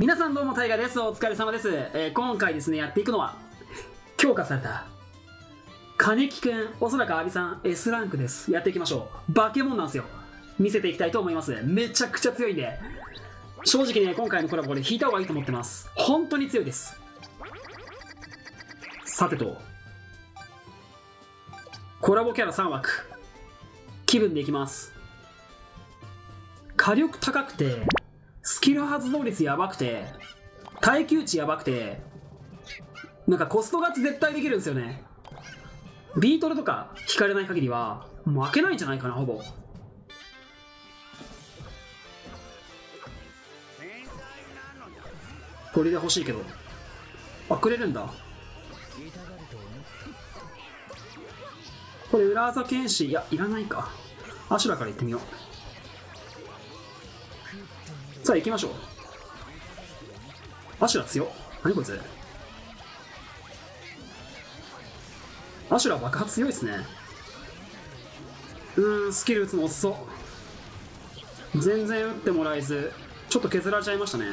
皆さんどうもタイガです。お疲れ様です、えー今回ですねやっていくのは強化された金木くんおそらくアビさん S ランクです。やっていきましょう。化け物なんですよ。見せていきたいと思います。めちゃくちゃ強いんで。正直ね今回のコラボこれ引いた方がいいと思ってます。本当に強いです。さてとコラボキャラ3枠。気分でいきます。火力高くてスキル発動率やばくて耐久値やばくてなんかコスト勝ち絶対できるんですよね。ビートルとか引かれない限りは負けないんじゃないかなほぼ。これで欲しいけど。あくれるんだ。これ裏技剣士。いやいらないか。アシュラから行ってみよう。さあ行きましょう。アシュラ強何こいつ。アシュラ爆発強いですね。うんスキル打つの遅そう全然打ってもらえずちょっと削られちゃいましたね。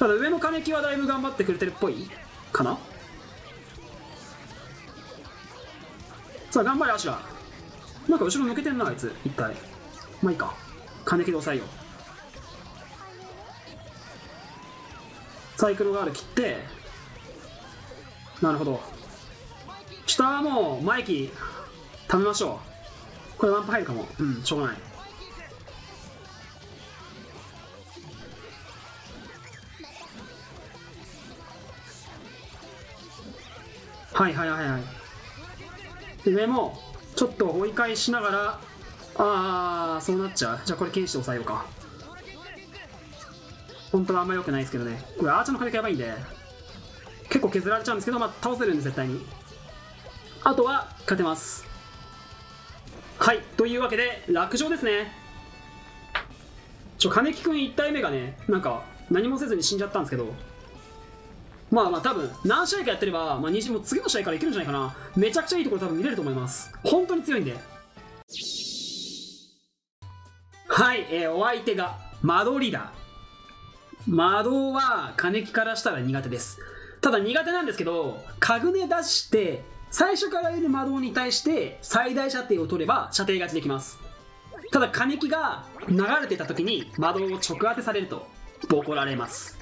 ただ上の金木はだいぶ頑張ってくれてるっぽいかな。さあ頑張れアシュラなんか後ろ抜けてんなあいつ。一回。まあいいか。金木で抑えようサイクルガール切って。なるほど。下はもうマイキー。貯めましょう。これワンプ入るかも。うんしょうがない。はいはいはいはい。で上もちょっと追い返しながらああそうなっちゃう？じゃあこれ剣士で抑えようか。本当はあんま良くないですけどね。これアーチャーの火力やばいんで結構削られちゃうんですけどまあ倒せるんで絶対に。あとは勝てます。はい。というわけで落勝ですね。ちょ金木くん1体目がねなんか何もせずに死んじゃったんですけどまあまあ多分何試合かやってれば、まあ、虹も次の試合からいけるんじゃないかな。めちゃくちゃいいところ多分見れると思います。本当に強いんで。はい、えーお相手が魔導リーダ。ー魔導は金木からしたら苦手です。ただ苦手なんですけどカグネ出して最初からいる魔導に対して最大射程を取れば射程勝ちできます。ただ金木が流れてた時に魔導を直当てされるとボコられます。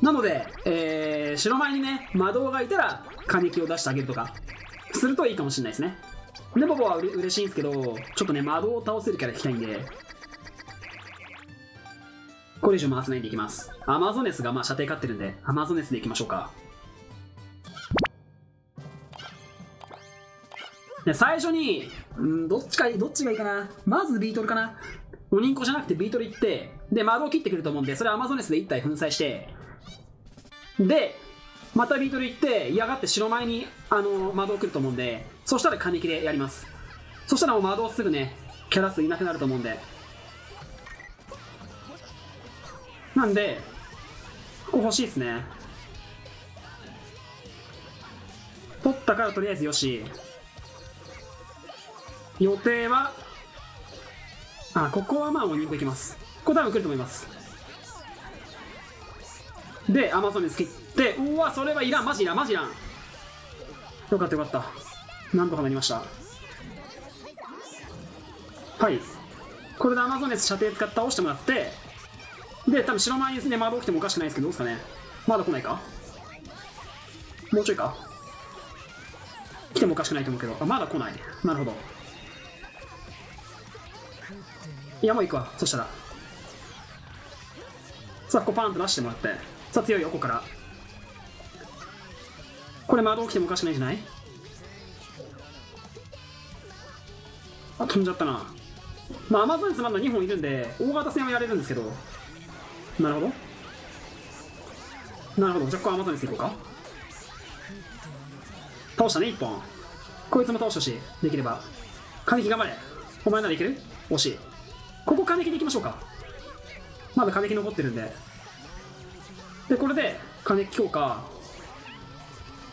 なので、えー白前にね魔導がいたら金木を出してあげるとかするといいかもしれないですね。ネボボはうれ嬉しいんですけどちょっとね魔導を倒せるキャラ引きたいんで。これ以上回せないでいきます。アマゾネスがまあ射程勝ってるんでアマゾネスでいきましょうか。で最初に、うん、どっちかどっちがいいかな。まずビートルかな。お人コじゃなくてビートル行ってで魔導切ってくると思うんでそれアマゾネスで1体粉砕してでまたビートル行って嫌がって白前にあの魔導来ると思うんでそしたら金木でやります。そしたらもう魔導すぐねキャラ数いなくなると思うんで。なんでここ欲しいですね。取ったからとりあえずよし。予定はあここはまあもう2個いきます。これ多分来ると思います。でアマゾンにつけてうわそれはいらんマジいらんマジいらん。よかったよかった。なんとかなりました。はい。これでアマゾネス射程使って倒してもらってで多分白前にね窓起きてもおかしくないですけどどうですかね。まだ来ないか？もうちょいか？来てもおかしくないと思うけど。あまだ来ない。なるほど。いやもう行くわ。そしたら。さあここパーンと出してもらって。さあ強いよここから。これ窓起きてもおかしくないじゃない？あ飛んじゃったな。まあアマゾンスまだ2本いるんで大型戦はやれるんですけど。なるほど。なるほど。じゃあここアマゾンスいこうか。倒したね1本。こいつも倒してほしいできれば。金木頑張れ。お前ならいける？惜しい。ここ金木でいきましょうか。まだ金木残ってるんで。でこれで金強化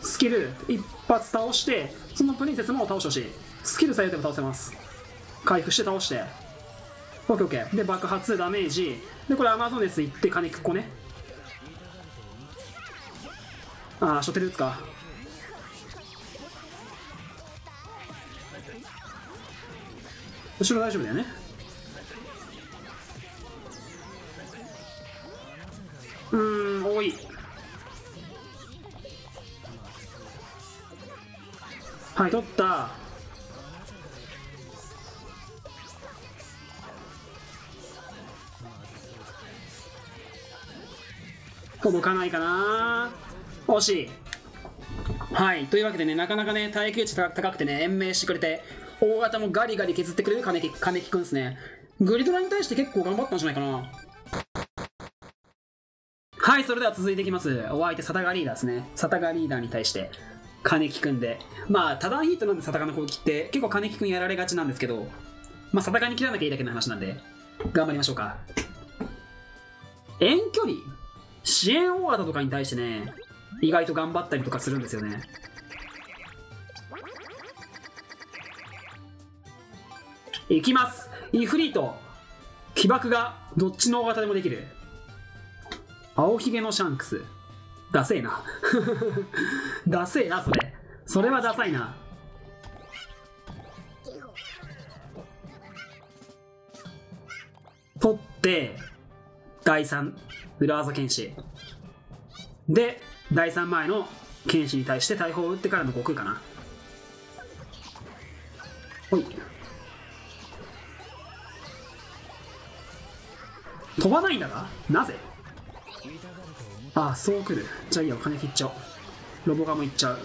スキル一発倒してそのプリンセスも倒してほしいスキルさえ打てば倒せます。回復して倒して。オッケーオッケー。で爆発ダメージ。でこれアマゾネス行って金くっこね。ああ初手で打つか。後ろ大丈夫だよね。うん多い。はい。取った。届かないかな。惜しい。はい。というわけでねなかなかね耐久値高くてね延命してくれて大型もガリガリ削ってくれる金木金木くんですね。グリドラに対して結構頑張ったんじゃないかな。はいそれでは続いていきます。お相手サタガリーダーですね。サタガリーダーに対して金木くんで。まあ多段ヒットなんでサタガの攻撃って結構金木くんやられがちなんですけどまあサタガに切らなきゃいいだけの話なんで頑張りましょうか。遠距離？支援大型とかに対してね意外と頑張ったりとかするんですよね。いきます。イフリート。起爆がどっちの大型でもできる。青ひげのシャンクス。ダセえな。ダセえなそれ。それはダサいな。取って第3裏技剣士。で第3前の剣士に対して大砲を打ってからの悟空かな。ほい。飛ばないんだが？なぜ？ああそう来る。じゃあいいよ金切っちゃおう。ロボガもいっちゃう。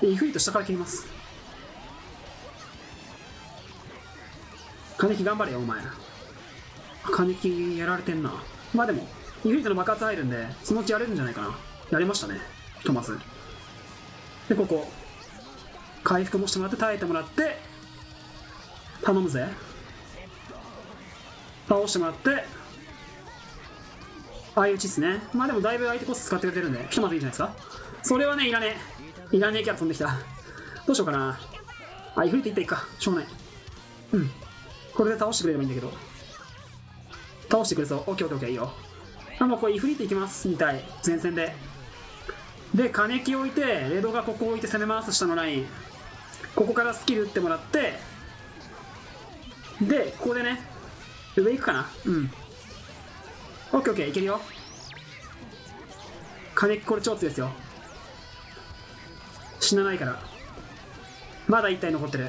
でイフリート下から切ります。金木頑張れよお前。金木やられてんな。まあでもイフリートの爆発入るんでそのうちやれるんじゃないかな。やりましたねひとまずでここ。回復もしてもらって耐えてもらって頼むぜ。倒してもらって相打ちっすね。まあでもだいぶ相手コス使ってくれてるんでひとまずいいんじゃないですか？それはねいらねえ。いらねえキャラ飛んできた。どうしようかな。あイフリートいったいいか。しょうがない。うん。これで倒してくれればいいんだけど。倒してくれそう。オッケーオッケーオッケーいいよ。あもうこれイフリートいきます。みたい。前線で。で金木置いてレドがここ置いて攻め回す下のライン。ここからスキル打ってもらって。でここでね上行くかな。うん。オッケーオッケーいけるよ。金木これ超強いですよ。死なないから。まだ1体残ってる。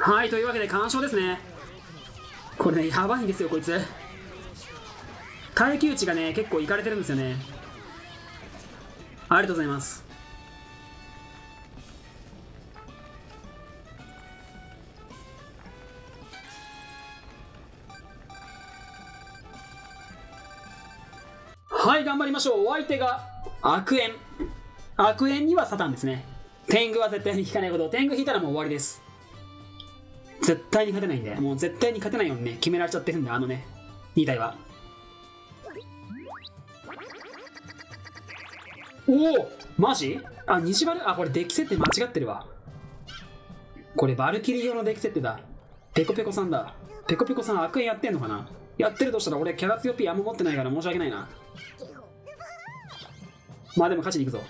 はいというわけで完勝ですね。これねやばいんですよこいつ。耐久値がね結構いかれてるんですよね。ありがとうございます。はい頑張りましょう。お相手が悪縁。悪縁にはサタンですね。天狗は絶対に引かないこと。天狗引いたらもう終わりです。絶対に勝てないんで。もう絶対に勝てないようにね決められちゃってるんであのね2体は。おおマジ？あ西バルあこれデッキ設定間違ってるわ。これバルキリー用のデッキ設定だ。ペコペコさんだ。ペコペコさん悪縁やってんのかな？やってるとしたら俺キャラ強ピあんま持ってないから申し訳ないな。まあでも勝ちに行くぞ。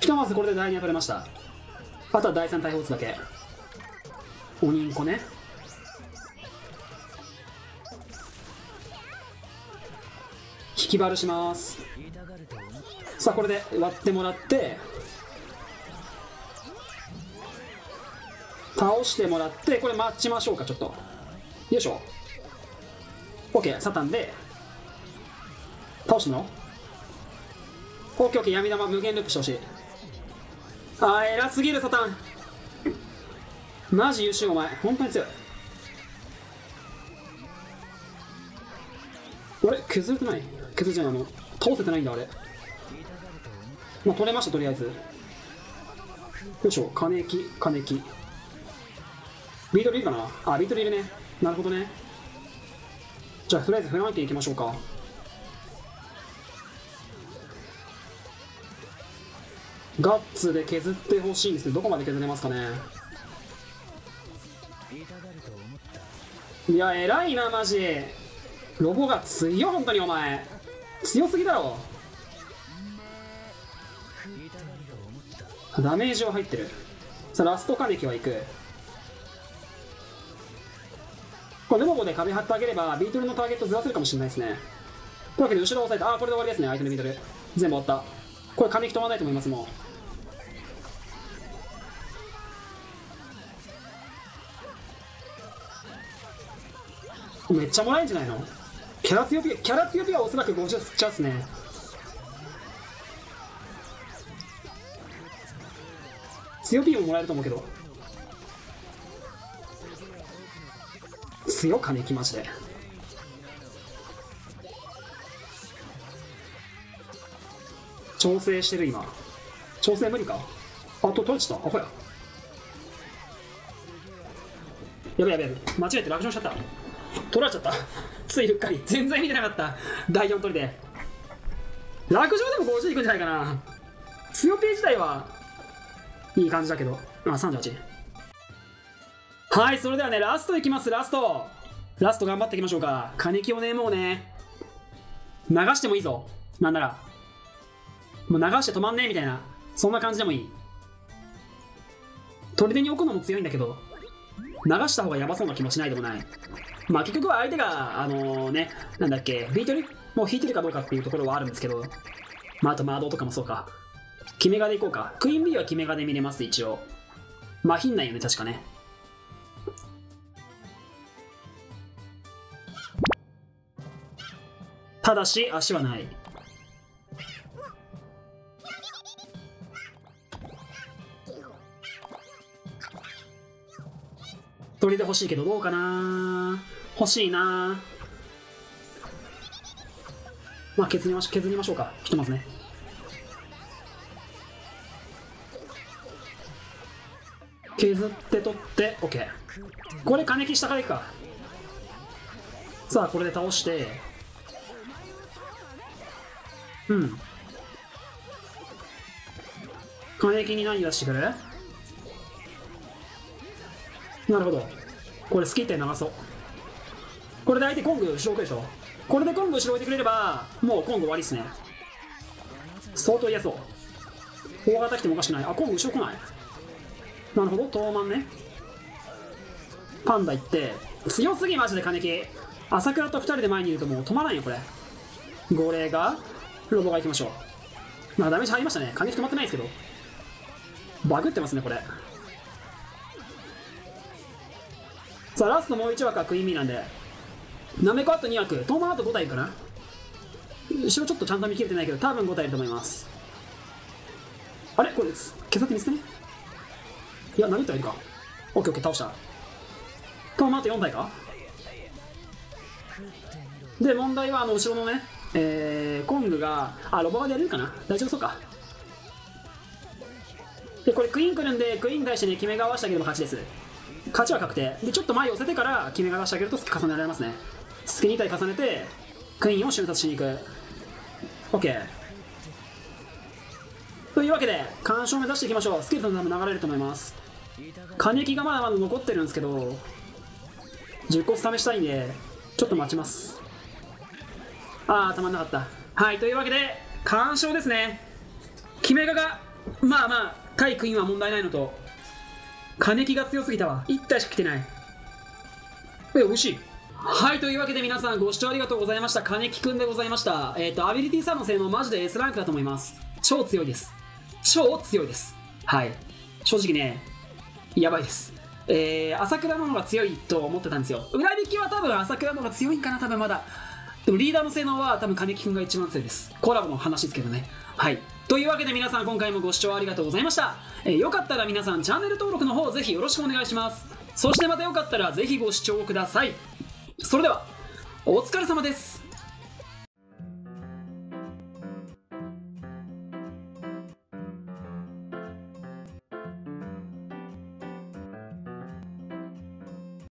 ひとまずこれで第2が取れました。あとは第3大砲打つだけ。おにんこね。引きバルします。さあこれで割ってもらって。倒してもらってこれ待ちましょうかちょっと。よいしょ。OK サタンで。倒すの？OKOK 闇玉無限ループしてほしい。あー偉すぎるサタン。マジ優秀お前。本当に強い。あれ削れてない。削れてないあの。倒せてないんだあれまあ取れましたとりあえず。よいしょ。金木金木。ビートルいるかな？あ、ビートルいるね。なるほどね。じゃあ、とりあえずフランケンいきましょうか。ガッツで削ってほしいんですけど、どこまで削れますかね？いや、偉いな、マジ。ロボが強い、本当にお前。強すぎだろ。ダメージは入ってる。さあ、ラストカネキはいく。これレモボで壁張ってあげればビートルのターゲットずらせるかもしれないですね。というわけで後ろを押さえてああこれで終わりですね。相手のビートル。全部終わった。これ金木飛ばないと思いますもう。めっちゃもらえんじゃないの？キャラ強ピキャラ強ピはおそらく50吸っちゃうっすね。強ピももらえると思うけど。強金木マジで。調整してる今。調整無理か？あと取れちゃった？あほや。やべやべやべ。間違えて落勝しちゃった。取られちゃった。ついうっかり。全然見てなかった。第4取りで。落勝でも50いくんじゃないかな。強ペー自体はいい感じだけど。まあ38はいそれではねラストいきます。ラスト。ラスト頑張っていきましょうか。金木をねもうね流してもいいぞ。なんなら。もう流して止まんねえみたいな。そんな感じでもいい。砦に置くのも強いんだけど流した方がやばそうな気もしないでもない。まあ結局は相手があのねなんだっけビートルもう弾いてるかどうかっていうところはあるんですけど。まああとマードとかもそうか。決めガでいこうか。クイーン B は決めガで見れます一応。まあひんないよね確かね。ただし足はない。鳥で欲しいけどどうかな。欲しいな。まあ削りまし削りましょうか。ひとまずね。削って取って OK これ金木下からいくか。さあこれで倒して。うん。金木に何出してくる？なるほど。これスキッテ流そう。これで相手コング後ろ置くでしょこれでコング後ろ置いてくれればもうコング終わりっすね。相当嫌そう。大型来てもおかしくない。あコング後ろ来ない？なるほど。トーマンね。パンダ行って強すぎマジで金木。朝倉と2人で前にいるともう止まらんよこれ。号令がロボが行きましょう。まあダメージ入りましたね。金木止まってないですけど。バグってますねこれ。さあラストもう1枠はクイーンミーなんで。なめこあと2枠。トーマンあと5体かな。後ろちょっとちゃんと見切れてないけど多分5体いると思います。あれ？これ削って見捨てね。いや何体いるか。オッケーオッケー倒した。トーマンあと4体か。で問題はあの後ろのねえー、コングがあロボ側でやれるかな？大丈夫そうか？でこれクイーン来るんでクイーンに対してね決めが合わせてあげれば勝ちです。勝ちは確定。でちょっと前寄せてから決めが出してあげると重ねられますね。スキ2体重ねてクイーンを瞬殺しに行く。OK というわけで干渉を目指していきましょう。スキルトのも流れると思います。金木がまだまだ残ってるんですけど10個試したいんでちょっと待ちます。ああたまんなかった。はいというわけで干渉ですね。決めががまあまあ対クイーンは問題ないのと金木が強すぎたわ。1体しか来てない。え美味しい。はいというわけで皆さんご視聴ありがとうございました。金木くんでございました。えっ、ー、とアビリティ3の性能マジで S ランクだと思います。超強いです。超強いです。はい。正直ねやばいです。えー、朝倉の方が強いと思ってたんですよ。裏引きは多分朝倉の方が強いんかな多分まだ。でもリーダーの性能は多分金木くんが一番強いです。コラボの話ですけどね。はい。というわけで皆さん今回もご視聴ありがとうございました、えー、よかったら皆さんチャンネル登録の方ぜひよろしくお願いします。そしてまたよかったらぜひご視聴ください。それではお疲れ様です。